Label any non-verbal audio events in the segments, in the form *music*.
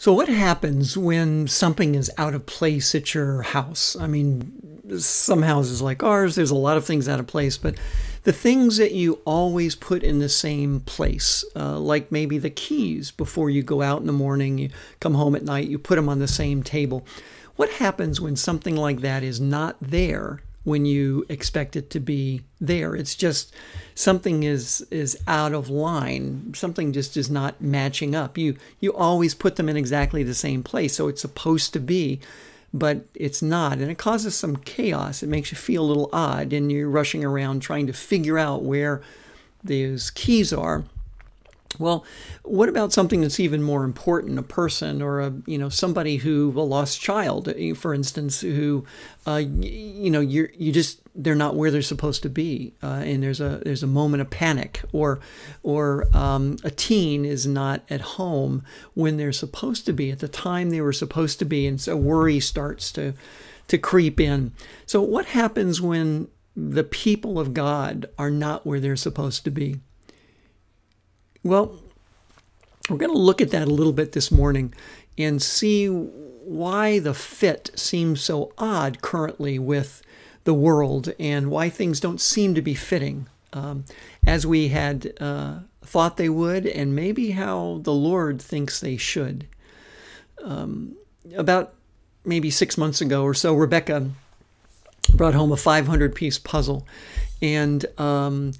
So, what happens when something is out of place at your house? I mean, some houses like ours, there's a lot of things out of place, but the things that you always put in the same place, uh, like maybe the keys before you go out in the morning, you come home at night, you put them on the same table. What happens when something like that is not there when you expect it to be there. It's just something is is out of line. Something just is not matching up. You you always put them in exactly the same place, so it's supposed to be, but it's not, and it causes some chaos. It makes you feel a little odd, and you're rushing around trying to figure out where those keys are. Well, what about something that's even more important? A person or a you know somebody who a lost child, eh, for instance, who uh, you know you're, you just they're not where they're supposed to be, uh, and there's a there's a moment of panic, or or um, a teen is not at home when they're supposed to be at the time they were supposed to be, and so worry starts to to creep in. So what happens when the people of God are not where they're supposed to be? Well, we're going to look at that a little bit this morning and see why the fit seems so odd currently with the world and why things don't seem to be fitting um, as we had uh, thought they would, and maybe how the Lord thinks they should. Um, about maybe six months ago or so, Rebecca brought home a 500 piece puzzle. And um,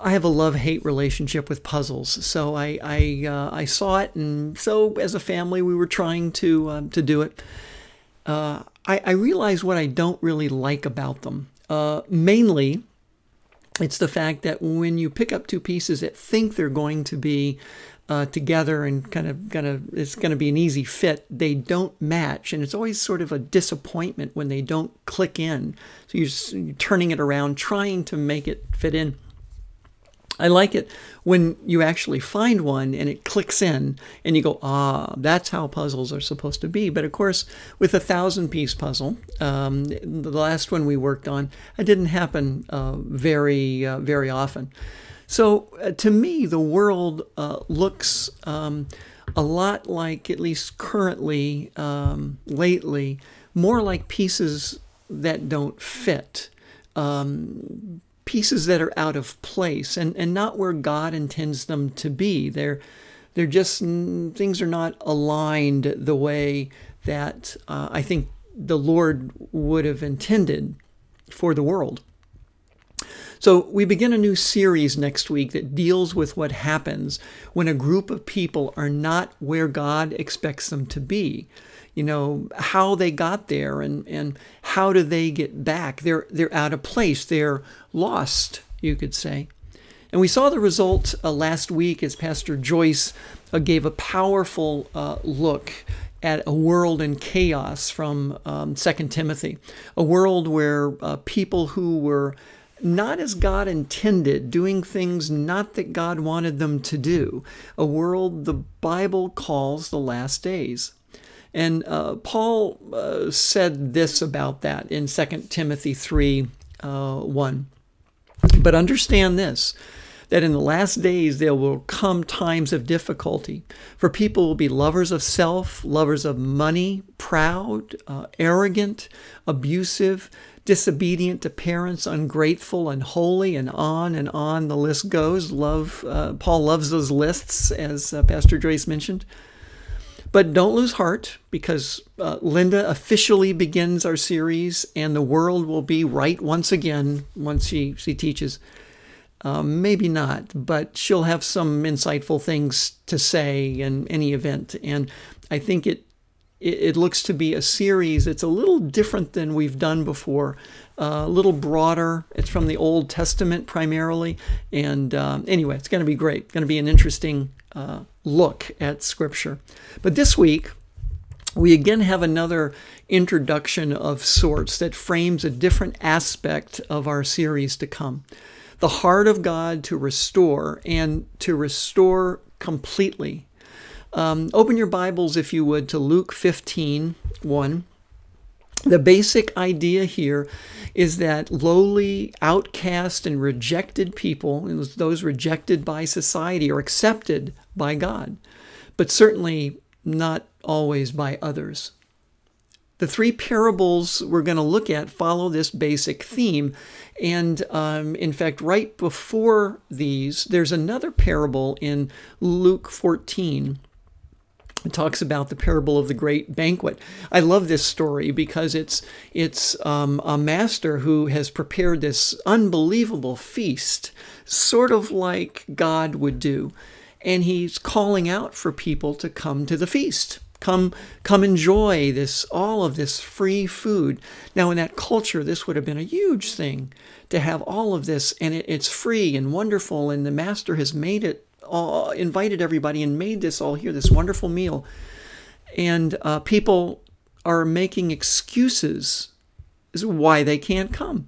I have a love hate relationship with puzzles, so I I, uh, I saw it, and so as a family we were trying to um, to do it. Uh, I, I realized what I don't really like about them. Uh, mainly, it's the fact that when you pick up two pieces that think they're going to be uh, together and kind of gonna it's going to be an easy fit, they don't match, and it's always sort of a disappointment when they don't click in. So you're, you're turning it around, trying to make it fit in. I like it when you actually find one and it clicks in and you go, ah, that's how puzzles are supposed to be. But of course, with a thousand piece puzzle, um, the last one we worked on, it didn't happen uh, very, uh, very often. So uh, to me, the world uh, looks um, a lot like, at least currently, um, lately, more like pieces that don't fit. Um, pieces that are out of place and, and not where God intends them to be. They're, they're just, things are not aligned the way that uh, I think the Lord would have intended for the world. So, we begin a new series next week that deals with what happens when a group of people are not where God expects them to be you know how they got there and and how do they get back they're they're out of place they're lost you could say and we saw the result uh, last week as pastor joyce uh, gave a powerful uh, look at a world in chaos from um, 2 timothy a world where uh, people who were not as God intended, doing things not that God wanted them to do, a world the Bible calls the last days. And uh, Paul uh, said this about that in 2 Timothy 3 uh, 1. But understand this that in the last days there will come times of difficulty, for people will be lovers of self, lovers of money, proud, uh, arrogant, abusive, disobedient to parents, ungrateful, unholy, and on and on the list goes. Love uh, Paul loves those lists, as uh, Pastor Joyce mentioned. But don't lose heart because uh, Linda officially begins our series, and the world will be right once again once she, she teaches. Um, maybe not, but she'll have some insightful things to say in any event. And I think it, it, it looks to be a series It's a little different than we've done before, uh, a little broader. It's from the Old Testament primarily. And um, anyway, it's going to be great. Going to be an interesting uh, look at Scripture. But this week, we again have another introduction of sorts that frames a different aspect of our series to come. The heart of God to restore and to restore completely. Um, open your Bibles, if you would, to Luke 15 1. The basic idea here is that lowly, outcast, and rejected people, those rejected by society, are accepted by God. But certainly not always by others. The three parables we're going to look at follow this basic theme. And um, in fact, right before these, there's another parable in Luke 14. It talks about the parable of the great banquet. I love this story because it's it's um, a master who has prepared this unbelievable feast, sort of like God would do, and he's calling out for people to come to the feast. Come, come enjoy this, all of this free food. Now, in that culture, this would have been a huge thing to have all of this, and it, it's free and wonderful, and the master has made it, all, invited everybody, and made this all here, this wonderful meal. And uh, people are making excuses as why they can't come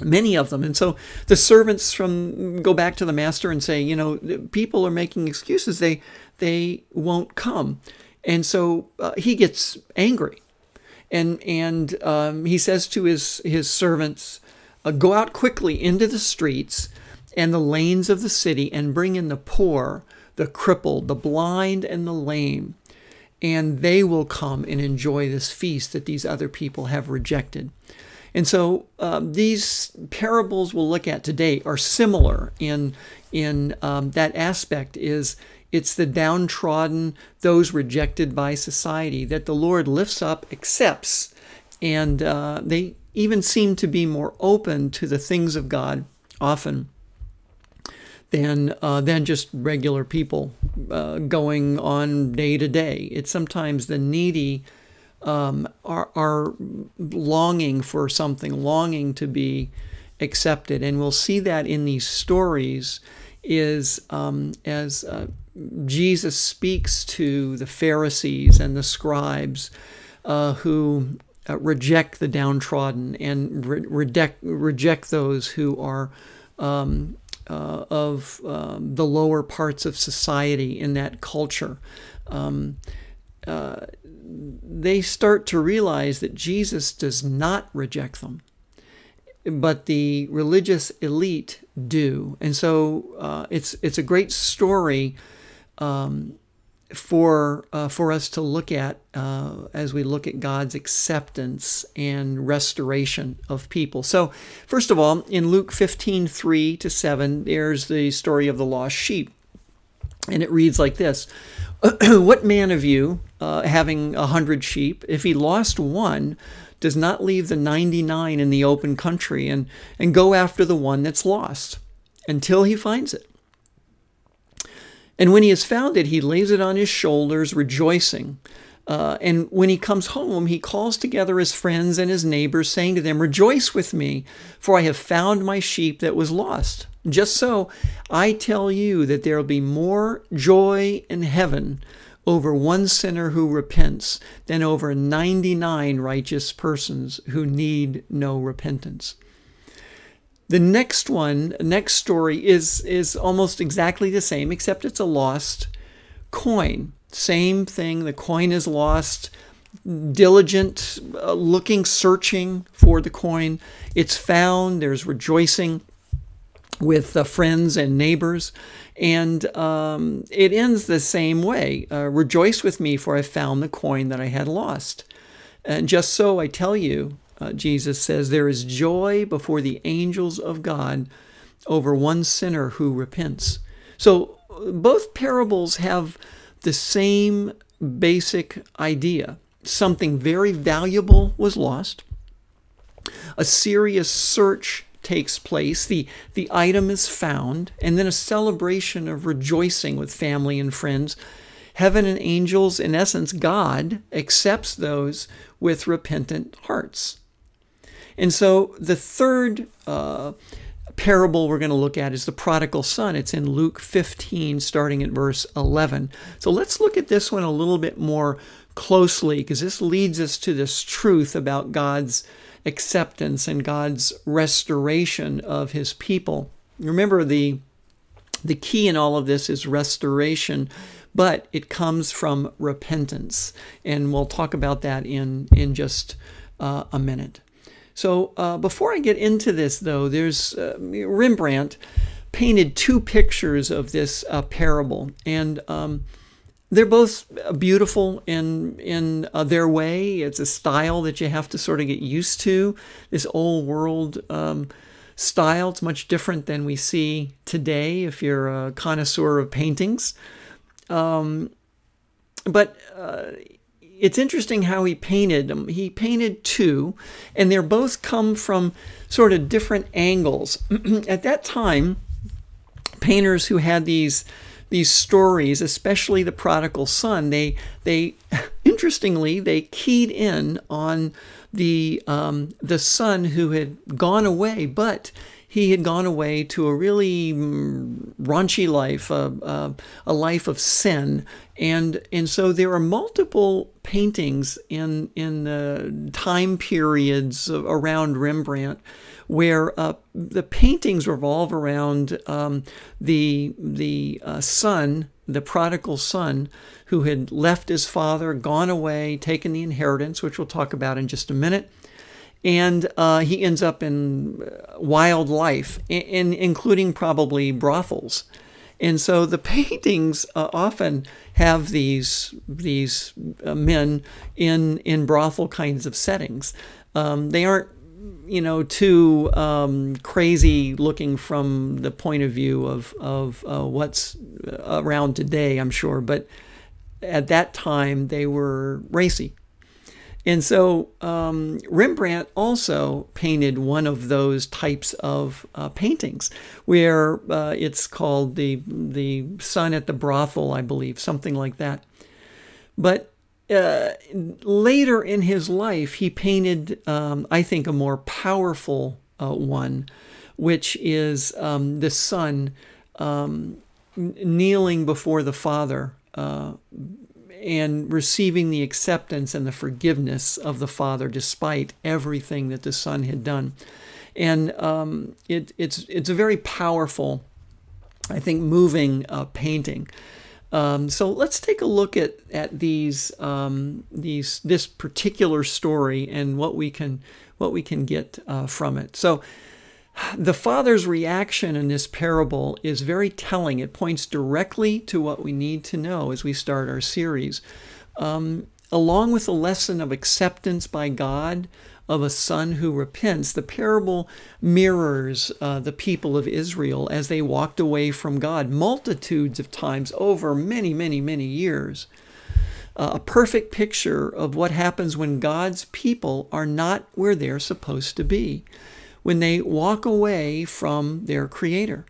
many of them and so the servants from go back to the master and say you know people are making excuses they they won't come. And so uh, he gets angry. And, and um, he says to his, his servants, uh, Go out quickly into the streets and the lanes of the city and bring in the poor, the crippled, the blind, and the lame. And they will come and enjoy this feast that these other people have rejected. And so um, these parables we'll look at today are similar in in um, that aspect. Is it's the downtrodden, those rejected by society that the Lord lifts up, accepts, and uh, they even seem to be more open to the things of God often than uh, than just regular people uh, going on day to day. It's sometimes the needy um, are are longing for something, longing to be accepted, and we'll see that in these stories. Is um, as uh, Jesus speaks to the Pharisees and the scribes uh, who uh, reject the downtrodden and re- reject, reject those who are um, uh, of um, the lower parts of society in that culture. Um, uh, they start to realize that Jesus does not reject them, but the religious elite do. And so uh, it's, it's a great story um, for uh, for us to look at uh, as we look at God's acceptance and restoration of people. So, first of all, in Luke 15, 3 to 7, there's the story of the lost sheep. And it reads like this *clears throat* What man of you, uh, having a hundred sheep, if he lost one, does not leave the 99 in the open country and, and go after the one that's lost until he finds it? And when he has found it, he lays it on his shoulders, rejoicing. Uh, and when he comes home, he calls together his friends and his neighbors, saying to them, Rejoice with me, for I have found my sheep that was lost. Just so, I tell you that there will be more joy in heaven over one sinner who repents than over 99 righteous persons who need no repentance. The next one, next story is is almost exactly the same, except it's a lost coin. Same thing. The coin is lost. Diligent, uh, looking, searching for the coin. It's found. There's rejoicing with uh, friends and neighbors. And um, it ends the same way uh, Rejoice with me, for I found the coin that I had lost. And just so I tell you, uh, Jesus says, There is joy before the angels of God over one sinner who repents. So both parables have the same basic idea. Something very valuable was lost. A serious search takes place. The, the item is found, and then a celebration of rejoicing with family and friends. Heaven and angels, in essence, God accepts those with repentant hearts. And so the third uh, parable we're going to look at is the prodigal son. It's in Luke 15, starting at verse 11. So let's look at this one a little bit more closely because this leads us to this truth about God's acceptance and God's restoration of his people. Remember, the, the key in all of this is restoration, but it comes from repentance. And we'll talk about that in, in just uh, a minute. So uh, before I get into this, though, there's uh, Rembrandt painted two pictures of this uh, parable, and um, they're both beautiful in in uh, their way. It's a style that you have to sort of get used to. This old world um, style. It's much different than we see today. If you're a connoisseur of paintings, um, but uh, it's interesting how he painted them. He painted two, and they're both come from sort of different angles. *clears throat* At that time, painters who had these these stories, especially the prodigal son, they they *laughs* interestingly they keyed in on the um, the son who had gone away, but he had gone away to a really mm, raunchy life, a, a, a, life of sin, and and so there are multiple paintings in in the time periods around Rembrandt where uh, the paintings revolve around um, the the uh, son, the prodigal son, who had left his father, gone away, taken the inheritance, which we'll talk about in just a minute, and uh, he ends up in wildlife, in, including probably brothels. And so the *laughs* paintings uh, often have these these uh, men in in brothel kinds of settings. Um, they aren't you know, too um, crazy looking from the point of view of of uh, what's around today. I'm sure, but at that time they were racy, and so um, Rembrandt also painted one of those types of uh, paintings, where uh, it's called the the Son at the Brothel, I believe, something like that. But uh, later in his life, he painted, um, I think, a more powerful uh, one, which is um, the son um, kneeling before the father uh, and receiving the acceptance and the forgiveness of the father despite everything that the son had done. And um, it, it's, it's a very powerful, I think, moving uh, painting. Um, so let's take a look at at these um, these this particular story and what we can what we can get uh, from it. So the father's reaction in this parable is very telling. It points directly to what we need to know as we start our series. Um, along with the lesson of acceptance by God, of a son who repents. The parable mirrors uh, the people of Israel as they walked away from God multitudes of times over many, many, many years. Uh, a perfect picture of what happens when God's people are not where they're supposed to be, when they walk away from their Creator.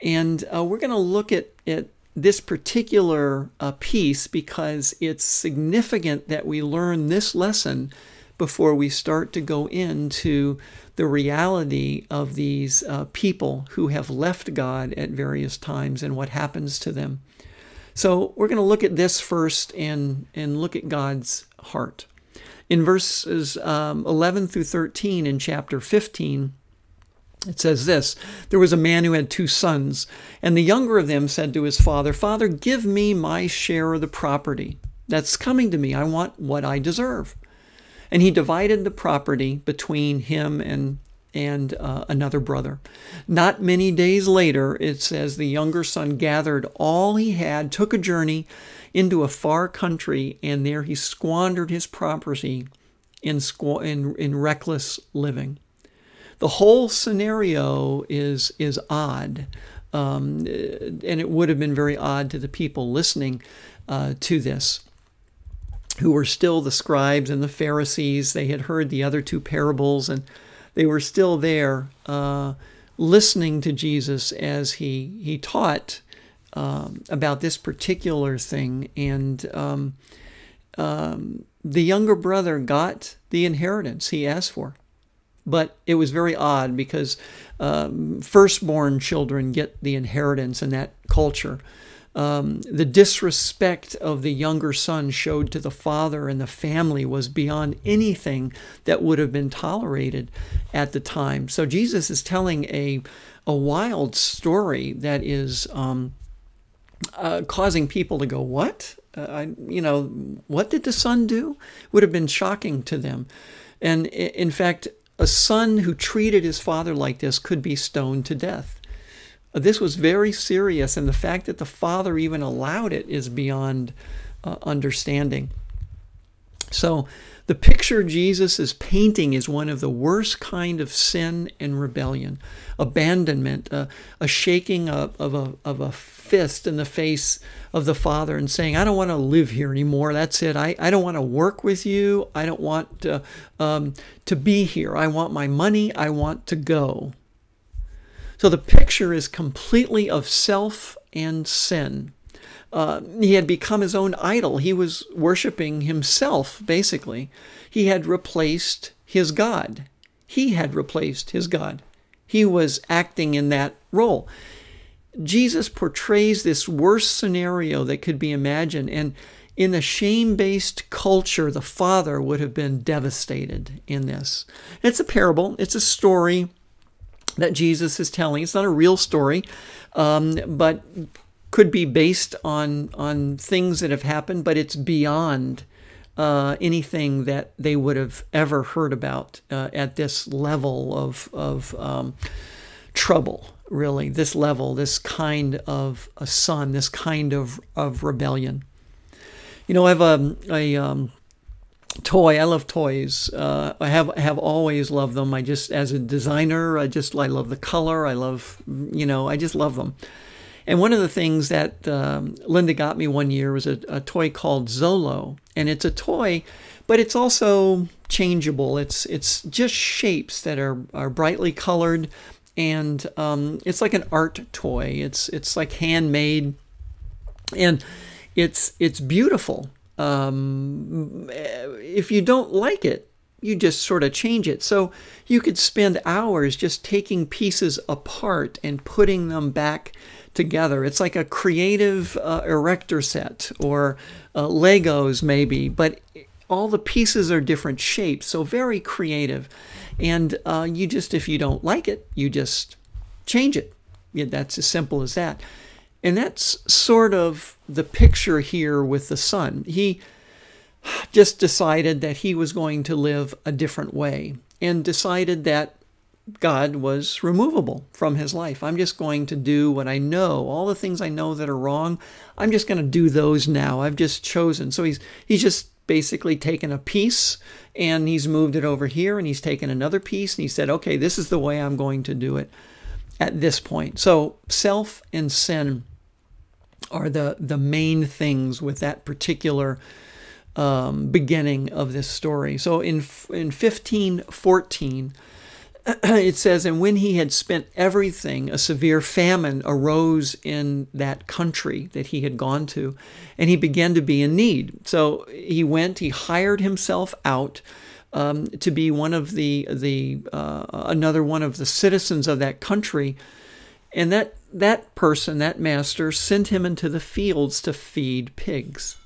And uh, we're going to look at, at this particular uh, piece because it's significant that we learn this lesson before we start to go into the reality of these uh, people who have left God at various times and what happens to them. So we're going to look at this first and, and look at God's heart. In verses um, 11 through 13 in chapter 15, it says this There was a man who had two sons, and the younger of them said to his father, Father, give me my share of the property that's coming to me. I want what I deserve. And he divided the property between him and and uh, another brother. Not many days later, it says the younger son gathered all he had, took a journey into a far country, and there he squandered his property in, in, in reckless living. The whole scenario is, is odd, um, and it would have been very odd to the people listening uh, to this who were still the scribes and the Pharisees. They had heard the other two parables and they were still there uh, listening to Jesus as he, he taught um, about this particular thing. And um, um, the younger brother got the inheritance he asked for. But it was very odd because um, firstborn children get the inheritance in that culture um, the disrespect of the younger son showed to the father and the family was beyond anything that would have been tolerated at the time. So Jesus is telling a, a wild story that is um, uh, causing people to go, What? Uh, I, you know, what did the son do? Would have been shocking to them. And in fact, a son who treated his father like this could be stoned to death Uh, this was very serious, and the fact that the father even allowed it is beyond uh, understanding. So, the picture Jesus is painting is one of the worst kind of sin and rebellion, abandonment, uh, a shaking of, of, a, of a fist in the face of the Father and saying, I don't want to live here anymore. That's it. I, I don't want to work with you. I don't want to, um, to be here. I want my money. I want to go. So the picture is completely of self and sin uh, he had become his own idol. He was worshiping himself, basically. He had replaced his God. He had replaced his God. He was acting in that role. Jesus portrays this worst scenario that could be imagined. And in a shame based culture, the father would have been devastated in this. It's a parable, it's a story that Jesus is telling. It's not a real story, um, but could be based on on things that have happened, but it's beyond uh, anything that they would have ever heard about uh, at this level of of um, trouble. Really, this level, this kind of a son, this kind of of rebellion. You know, I have a, a um, toy. I love toys. Uh, I have have always loved them. I just, as a designer, I just I love the color. I love, you know, I just love them. And one of the things that um, Linda got me one year was a, a toy called Zolo, and it's a toy, but it's also changeable. It's it's just shapes that are are brightly colored, and um, it's like an art toy. It's it's like handmade, and it's it's beautiful. Um, if you don't like it, you just sort of change it. So you could spend hours just taking pieces apart and putting them back together. It's like a creative uh, erector set or uh, Legos, maybe, but all the pieces are different shapes, so very creative. And uh, you just, if you don't like it, you just change it. Yeah, that's as simple as that. And that's sort of the picture here with the son. He just decided that he was going to live a different way and decided that God was removable from his life. I'm just going to do what I know, all the things I know that are wrong. I'm just going to do those now. I've just chosen. So he's he's just basically taken a piece and he's moved it over here and he's taken another piece and he said, "Okay, this is the way I'm going to do it at this point." So self and sin are the the main things with that particular um, beginning of this story. So in in 1514 *clears throat* it says, And when he had spent everything, a severe famine arose in that country that he had gone to, and he began to be in need. So he went, he hired himself out. Um, to be one of the the uh, another one of the citizens of that country, and that that person, that master, sent him into the fields to feed pigs,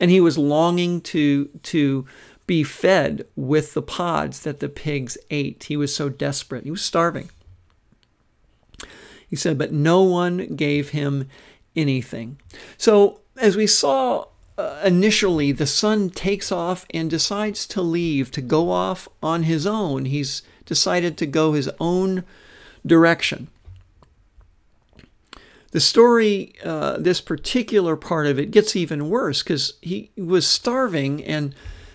and he was longing to to be fed with the pods that the pigs ate. He was so desperate. He was starving. He said, but no one gave him anything. So, as we saw uh, initially, the son takes off and decides to leave, to go off on his own. He's decided to go his own direction. The story, uh, this particular part of it, gets even worse because he was starving and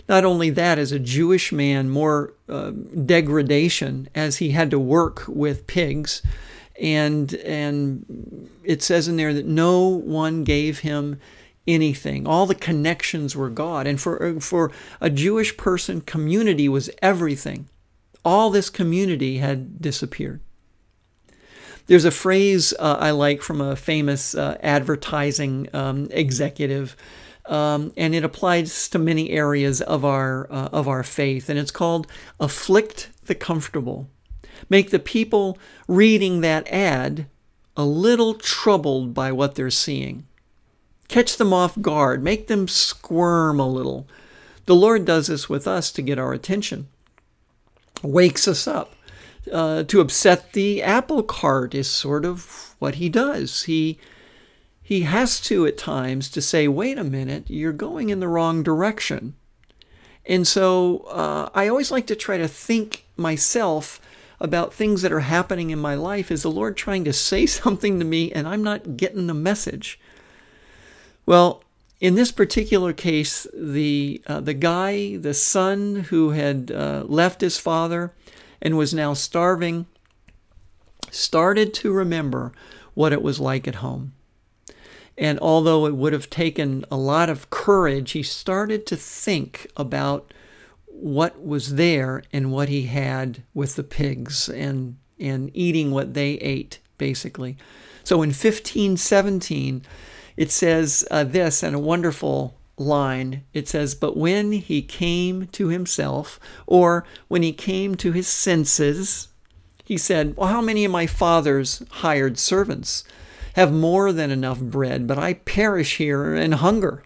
not only that, as a Jewish man, more uh, degradation as he had to work with pigs. And, and it says in there that no one gave him anything. All the connections were God. And for, for a Jewish person, community was everything. All this community had disappeared. There's a phrase uh, I like from a famous uh, advertising um, executive um, and it applies to many areas of our uh, of our faith. And it's called "Afflict the Comfortable." Make the people reading that ad a little troubled by what they're seeing. Catch them off guard. Make them squirm a little. The Lord does this with us to get our attention. Wakes us up. Uh, to upset the apple cart is sort of what he does. He he has to at times to say, wait a minute, you're going in the wrong direction. And so uh, I always like to try to think myself about things that are happening in my life? Is the Lord trying to say *laughs* something to me and I'm not getting the message? Well, in this particular case, the uh, the guy, the son who had uh, left his father and was now starving, started to remember what it was like at home. And although it would have taken a lot of courage, he started to think about what was there and what he had with the pigs and, and eating what they ate, basically. So in 1517, it says uh, this and a wonderful line. It says, But when he came to himself, or when he came to his senses, he said, Well, how many of my father's hired servants have more than enough bread, but I perish here in hunger?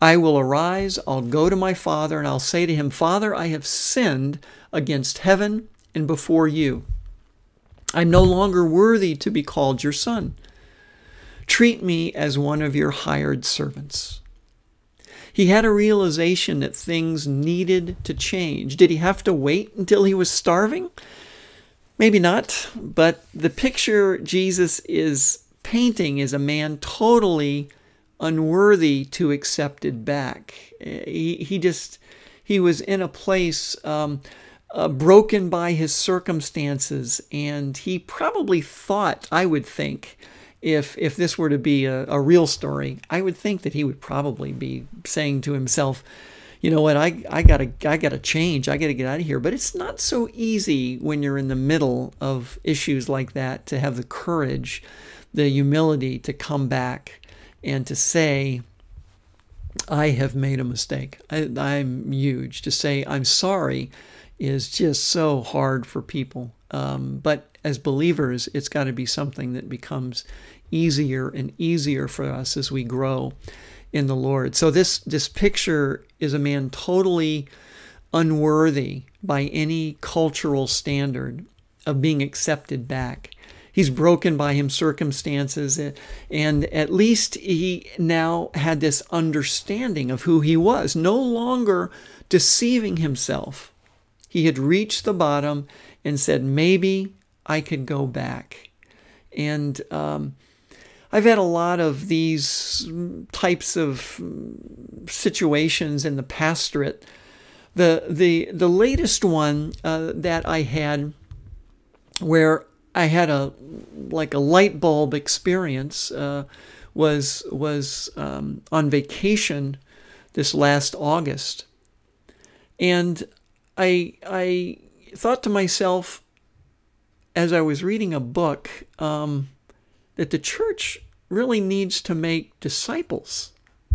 I will arise, I'll go to my father, and I'll say to him, Father, I have sinned against heaven and before you. I'm no longer worthy to be called your son. Treat me as one of your hired servants. He had a realization that things needed to change. Did he have to wait until he was starving? Maybe not, but the picture Jesus is painting is a man totally unworthy to accepted back. He, he just, he was in a place um, uh, broken by his circumstances, and he probably thought, I would think, if if this were to be a, a real story, I would think that he would probably be saying to himself, you know what, I, I gotta I gotta change, I gotta get out of here. But it's not so easy when you're in the middle of issues like that to have the courage, the humility to come back and to say, I have made a mistake. I, I'm huge. To say I'm sorry is just so hard for people. Um, but as believers, it's got to be something that becomes easier and easier for us as we grow in the Lord. So this this picture is a man totally unworthy by any cultural standard of being accepted back. He's broken by him circumstances, and at least he now had this understanding of who he was, no longer deceiving himself. He had reached the bottom and said, Maybe I could go back. And um, I've had a lot of these types of situations in the pastorate. The the the latest one uh, that I had, where I had a like a light bulb experience, uh, was was um, on vacation this last August, and I I thought to myself, as I was reading a book um, that the church really needs to make disciples.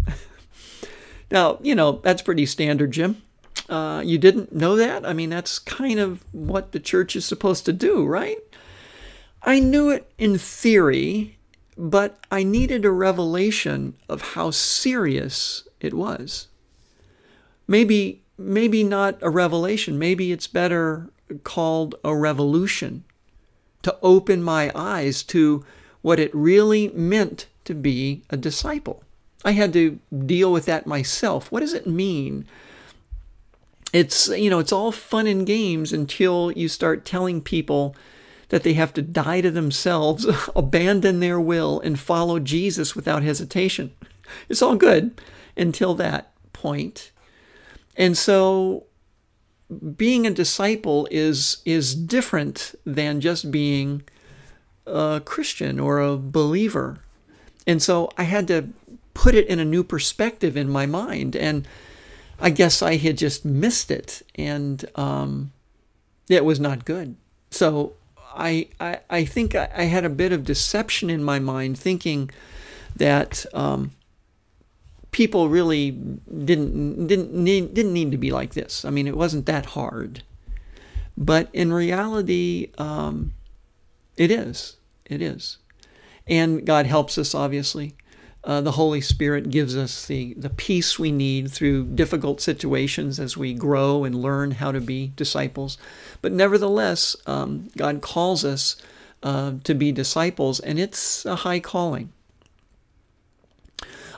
*laughs* now, you know, that's pretty standard, Jim. Uh, you didn't know that? I mean, that's kind of what the church is supposed to do, right? I knew it in theory, but I needed a revelation of how serious it was. Maybe, maybe not a revelation. Maybe it's better called a revolution to open my eyes to what it really meant to be a disciple. I had to deal with that myself. What does it mean? It's, you know, it's all fun and games until you start telling people that they have to die to themselves, *laughs* abandon their will, and follow Jesus without hesitation. It's all good until that point. And so being a disciple is is different than just being a Christian or a believer. And so I had to put it in a new perspective in my mind. And I guess I had just missed it. And um, it was not good. So I, I, I think I, I, had a bit of deception in my mind, thinking that um, people really didn't didn't need, didn't need to be like this. I mean, it wasn't that hard, but in reality, um, it is. It is, and God helps us. Obviously, uh, the Holy Spirit gives us the the peace we need through difficult situations as we grow and learn how to be disciples. But nevertheless, um, God calls us uh, to be disciples, and it's a high calling.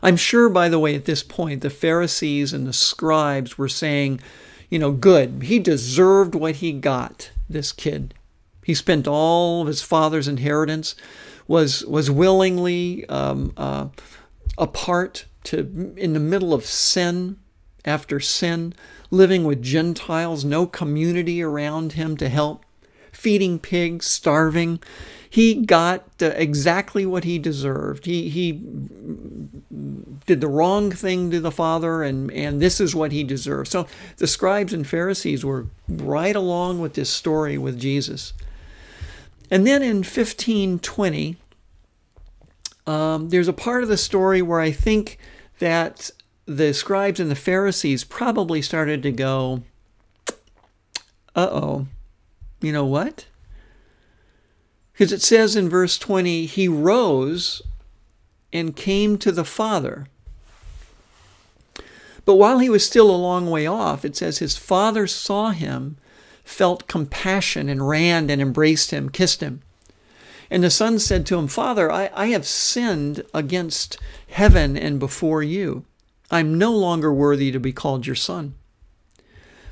I'm sure, by the way, at this point, the Pharisees and the scribes were saying, you know, good, he deserved what he got. this kid. He spent all of his father's inheritance, was was willingly um, uh, apart to in the middle of sin after sin, living with Gentiles, no community around him to help, feeding pigs, starving. He got exactly what he deserved. He, he did the wrong thing to the Father, and, and this is what he deserved. So the scribes and Pharisees were right along with this story with Jesus. And then in 1520, um, there's a part of the story where I think that the scribes and the Pharisees probably started to go, uh oh, you know what? Because it says in verse 20, he rose and came to the Father. But while he was still a long way off, it says his father saw him, felt compassion, and ran and embraced him, kissed him. And the son said to him, Father, I, I have sinned against heaven and before you. I'm no longer worthy to be called your son.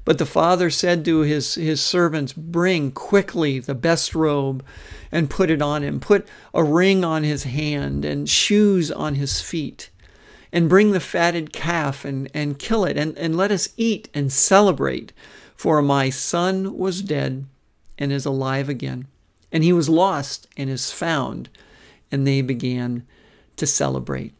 But the father said to his, his servants, Bring quickly the best robe and put it on him. Put a ring on his hand and shoes on his feet. And bring the fatted calf and, and kill it, and, and let us eat and celebrate. For my son was dead and is alive again. And he was lost and is found. And they began to celebrate.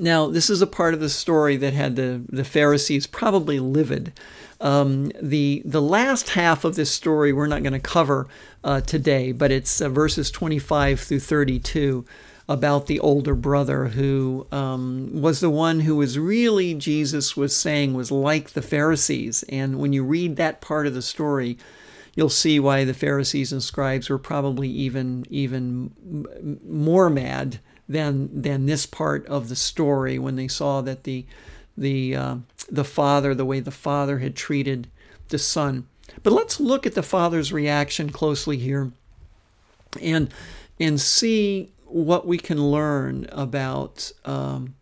Now, this is a part of the story that had the, the Pharisees probably livid. Um, the, the last half of this story we're not going to cover uh, today, but it's uh, verses 25 through 32 about the older brother who um, was the one who was really, Jesus was saying, was like the Pharisees. And when you read that part of the story, you'll see why the Pharisees and scribes were probably even, even more mad than than this part of the story when they saw that the the uh, the father the way the father had treated the son. But let's look at the father's reaction closely here, and and see what we can learn about um,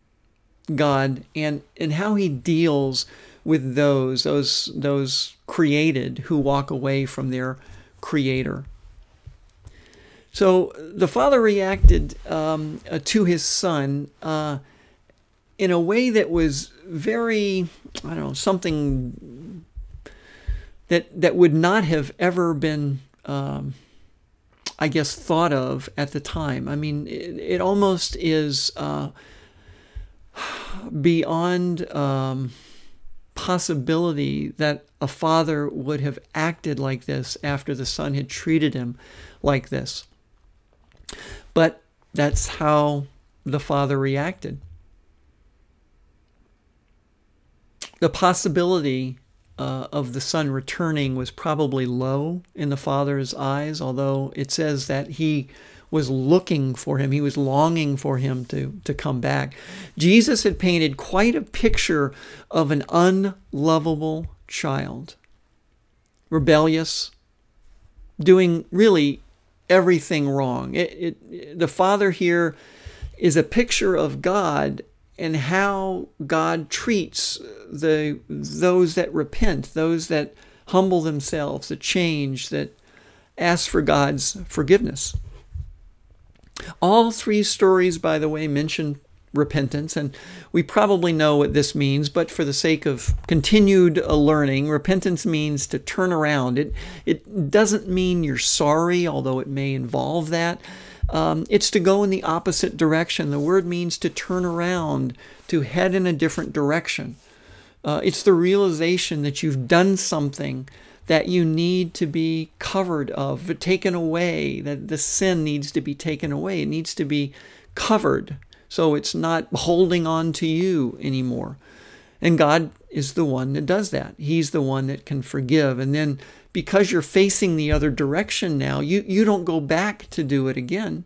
God and and how He deals with those those those created who walk away from their Creator. So the father reacted um, uh, to his son uh, in a way that was very, I don't know, something that that would not have ever been, um, I guess, thought of at the time. I mean, it, it almost is uh, beyond um, possibility that a father would have acted like this after the son had treated him like this. But that's how the father reacted. The possibility uh, of the son returning was probably low in the father's eyes, although it says that he was looking for him, he was longing for him to, to come back. Jesus had painted quite a picture of an unlovable child, rebellious, doing really everything wrong. It, it, the Father here is a picture of God and how God treats the those that repent, those that humble themselves, that change, that ask for God's forgiveness. All three stories, by the way, mention repentance. And we probably know what this means, but for the sake of continued learning, repentance means to turn around. It, it doesn't mean you're sorry, although it may involve that. Um, it's to go in the opposite direction. The word means to turn around, to head in a different direction. Uh, it's the realization that you've done something that you need to be covered of, taken away, that the sin needs to be taken away. It needs to be covered so it's not holding on to you anymore. And God is the one that does that. He's the one that can forgive. And then because you're facing the other direction now, you, you don't go back to do it again.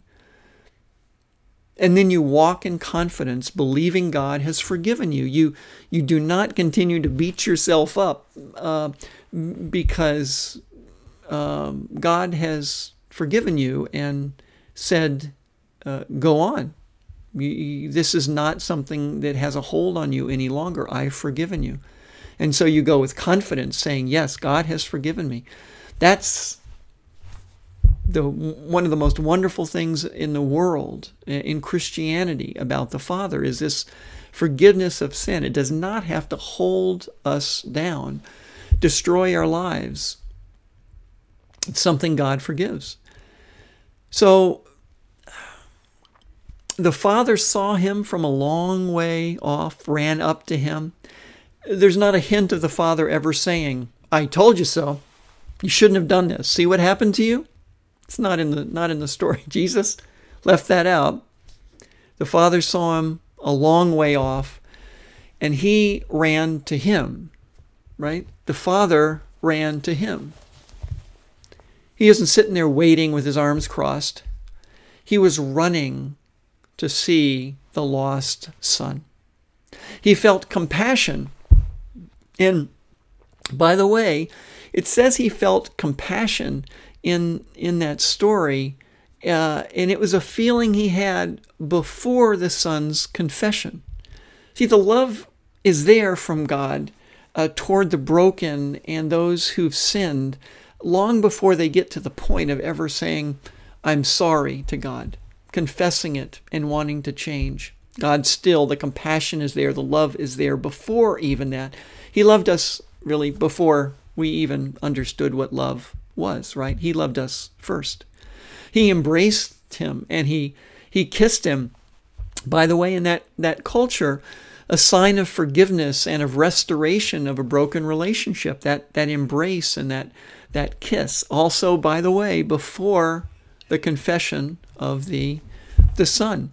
And then you walk in confidence, believing God has forgiven you. You, you do not continue to beat yourself up uh, because um, God has forgiven you and said, uh, go on. This is not something that has a hold on you any longer. I've forgiven you. And so you go with confidence saying, Yes, God has forgiven me. That's the one of the most wonderful things in the world in Christianity about the Father is this forgiveness of sin. It does not have to hold us down, destroy our lives. It's something God forgives. So the father saw him from a long way off, ran up to him. There's not a hint of the father ever saying, I told you so. You shouldn't have done this. See what happened to you? It's not in the not in the story. *laughs* Jesus left that out. The father saw him a long way off and he ran to him, right? The father ran to him. He isn't sitting there waiting with his arms crossed. He was running to see the lost son. He felt compassion. And by the way, it says he felt compassion in in that story, uh, and it was a feeling he had before the son's confession. See, the love is there from God uh, toward the broken and those who've sinned long before they get to the point of ever saying, "I'm sorry" to God, confessing it and wanting to change. God still, the compassion is there, the love is there before even that. He loved us really before we even understood what love was, right? He loved us first. He embraced him and he he kissed him. By the way, in that, that culture, a sign of forgiveness and of restoration of a broken relationship, that, that embrace and that, that kiss. Also, by the way, before the confession of the, the son,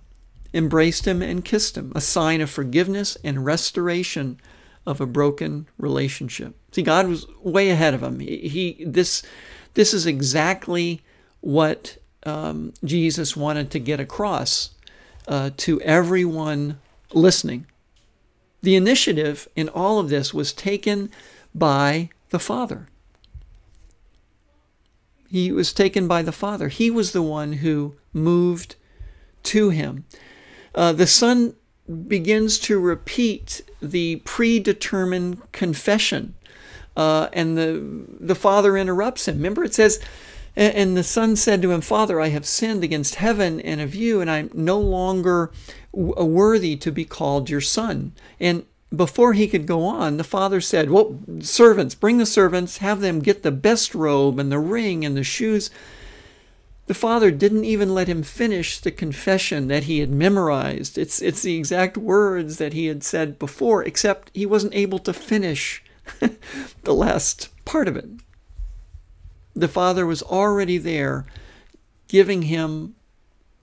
embraced him and kissed him, a sign of forgiveness and restoration of a broken relationship. See, God was way ahead of him. He, he this this is exactly what um, Jesus wanted to get across uh, to everyone listening. The initiative in all of this was taken by the Father. He was taken by the Father. He was the one who moved to him. Uh, the Son begins to repeat the predetermined confession uh, and the, the father interrupts him. Remember, it says, and the son said to him, Father, I have sinned against heaven and of you, and I'm no longer worthy to be called your son. And before he could go on, the father said, Well, servants, bring the servants, have them get the best robe and the ring and the shoes. The father didn't even let him finish the confession that he had memorized. It's, it's the exact words that he had said before, except he wasn't able to finish *laughs* the last part of it. The Father was already there giving him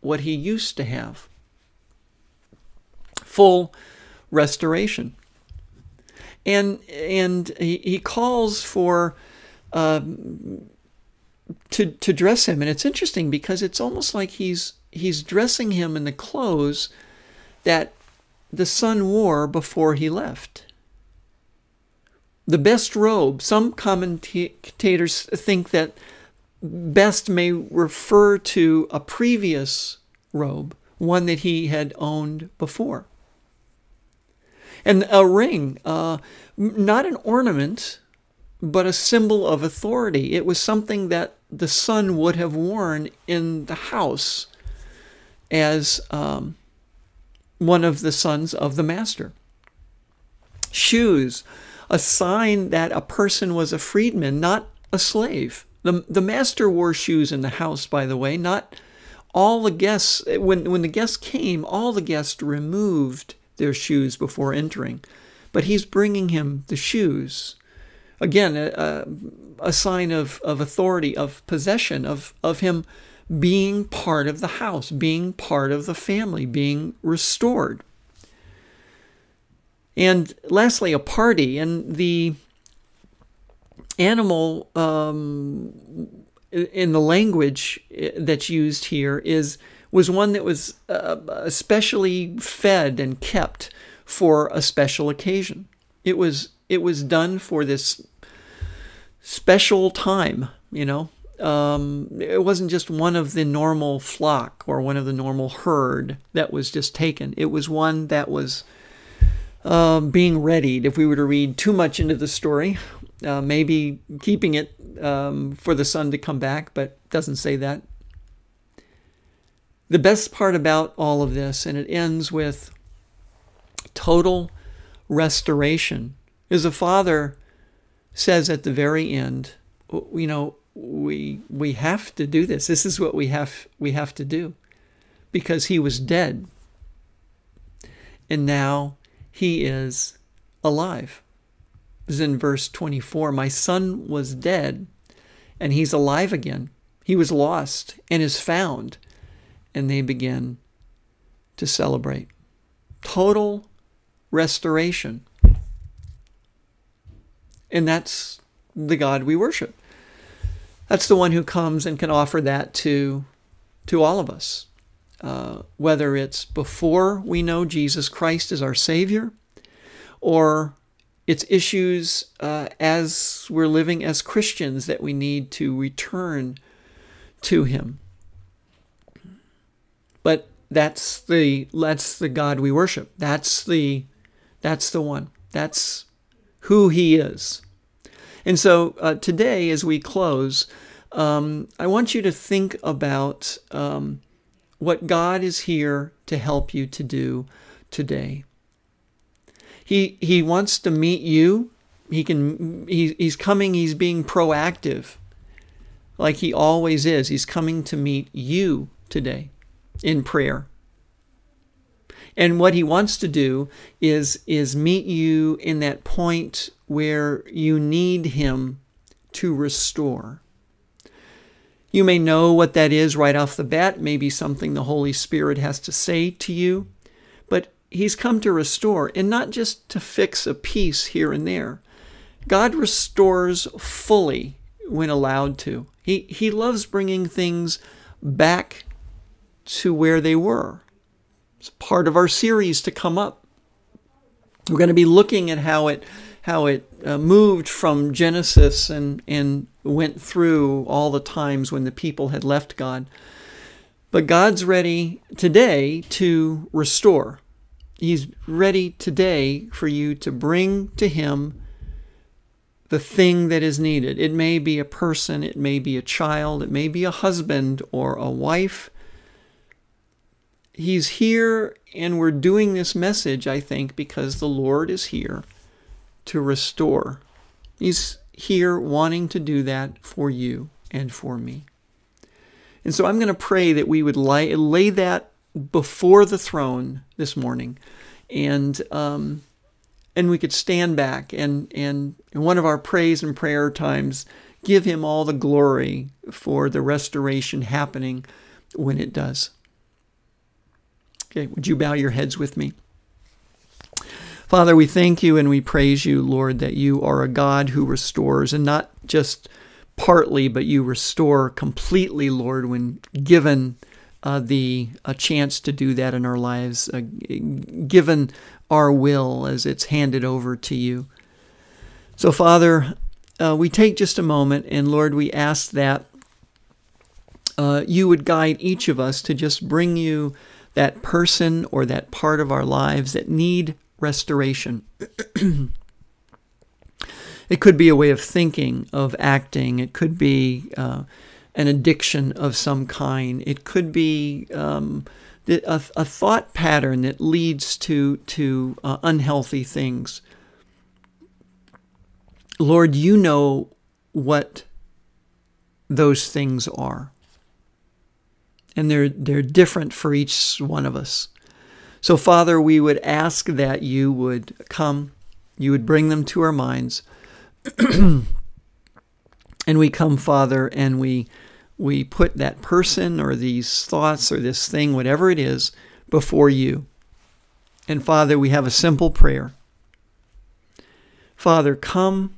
what he used to have full restoration. And, and he, he calls for um, to, to dress him. And it's interesting because it's almost like he's, he's dressing him in the clothes that the son wore before he left the best robe. Some commentators think that best may refer to a previous robe, one that he had owned before. And a ring, uh, not an ornament, but a symbol of authority. It was something that the son would have worn in the house as um, one of the sons of the master. Shoes, a sign that a person was a freedman, not a slave. The, the master wore shoes in the house, by the way, not all the guests, when, when the guests came, all the guests removed their shoes before entering. But he's bringing him the shoes. Again, a, a sign of, of authority, of possession, of, of him being part of the house, being part of the family, being restored. And lastly, a party. And the animal um, in the language that's used here is was one that was uh, especially fed and kept for a special occasion. It was it was done for this special time, you know. Um, it wasn't just one of the normal flock or one of the normal herd that was just taken. It was one that was um, being readied. If we were to read too much into the story, uh, maybe keeping it um, for the son to come back, but doesn't say that. The best part about all of this, and it ends with total restoration, is a father says at the very end, you know, we we have to do this. This is what we have we have to do because he was dead and now he is alive. This is in verse 24. My son was dead and he's alive again. He was lost and is found. And they begin to celebrate. Total restoration. And that's the God we worship. That's the one who comes and can offer that to, to all of us. Uh, whether it's before we know Jesus Christ as our Savior, or it's issues uh, as we're living as Christians that we need to return to Him. But that's the that's the God we worship. That's the that's the one. That's who He is. And so uh, today, as we close, um, I want you to think about um, what God is here to help you to do today. He, he wants to meet you. He can, he, he's coming, he's being proactive like he always is. He's coming to meet you today in prayer. And what he wants to do is, is meet you in that point where you need him to restore. You may know what that is right off the bat, maybe something the Holy Spirit has to say to you, but He's come to restore and not just to fix a piece here and there. God restores fully when allowed to. He, he loves bringing things back to where they were. It's part of our series to come up. We're going to be looking at how it how it uh, moved from Genesis and, and went through all the times when the people had left God. But God's ready today to restore. He's ready today for you to bring to Him the thing that is needed. It may be a person, it may be a child, it may be a husband or a wife. He's here, and we're doing this message, I think, because the Lord is here to restore. He's here wanting to do that for you and for me. And so I'm going to pray that we would lay, lay that before the throne this morning and um, and we could stand back and, and in one of our praise and prayer times give him all the glory for the restoration happening when it does. Okay, would you bow your heads with me? Father, we thank you and we praise you, Lord, that you are a God who restores, and not just partly, but you restore completely, Lord, when given uh, the a chance to do that in our lives, uh, given our will as it's handed over to you. So, Father, uh, we take just a moment, and Lord, we ask that uh, you would guide each of us to just bring you that person or that part of our lives that need restoration. *clears throat* it could be a way of thinking, of acting. It could be uh, an addiction of some kind. It could be um, a, a, thought pattern that leads to to uh, unhealthy things. Lord, you know what those things are. And they're they're different for each one of us. So, Father, we would ask that you would come, you would bring them to our minds. *clears throat* and we come, Father, and we we put that person or these thoughts or this thing, whatever it is, before you. And Father, we have a simple prayer. Father, come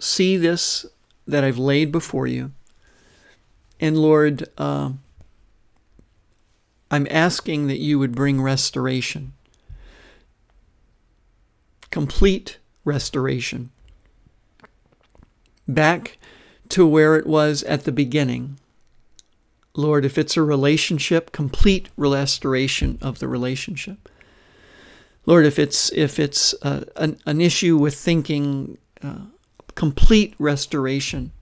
see this that I've laid before you. And Lord, uh, I'm asking that you would bring restoration, complete restoration, back to where it was at the beginning. Lord, if it's a relationship, complete restoration of the relationship. Lord, if it's if it's uh, an, an issue with thinking, uh, complete restoration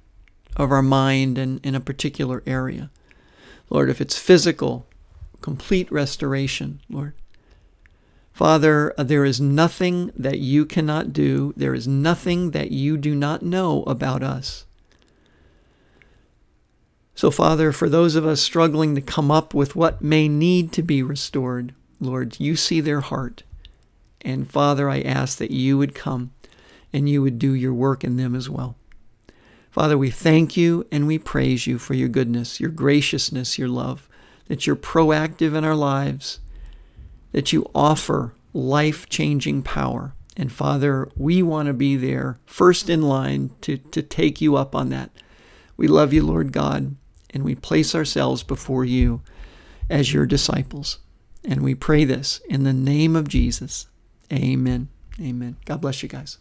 of our mind and in a particular area. Lord, if it's physical, complete restoration, Lord. Father, there is nothing that you cannot do. There is nothing that you do not know about us. So, Father, for those of us struggling to come up with what may need to be restored, Lord, you see their heart. And Father, I ask that you would come and you would do your work in them as well. Father, we thank you and we praise you for your goodness, your graciousness, your love, that you're proactive in our lives, that you offer life changing power. And Father, we want to be there first in line to, to take you up on that. We love you, Lord God, and we place ourselves before you as your disciples. And we pray this in the name of Jesus. Amen. Amen. God bless you guys.